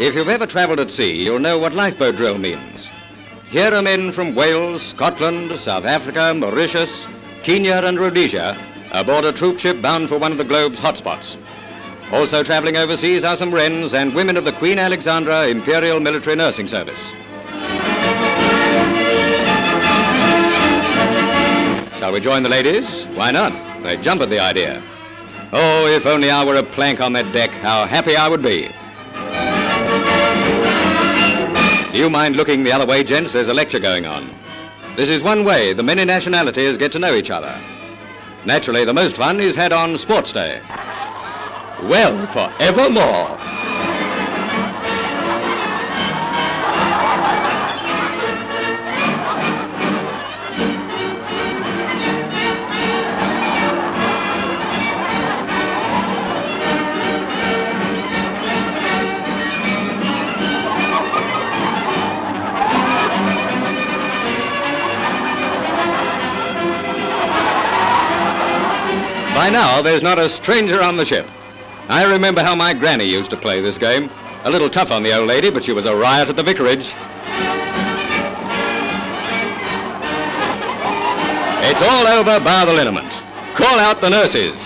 If you've ever travelled at sea, you'll know what lifeboat drill means. Here are men from Wales, Scotland, South Africa, Mauritius, Kenya, and Rhodesia aboard a troop ship bound for one of the globe's hotspots. Also travelling overseas are some Wrens and women of the Queen Alexandra Imperial Military Nursing Service. Shall we join the ladies? Why not? They jump at the idea. Oh, if only I were a plank on that deck, how happy I would be. You mind looking the other way, gents? There's a lecture going on. This is one way the many nationalities get to know each other. Naturally, the most fun is had on Sports Day. Well, for forevermore. By now, there's not a stranger on the ship. I remember how my granny used to play this game. A little tough on the old lady, but she was a riot at the vicarage. It's all over bar the liniment. Call out the nurses.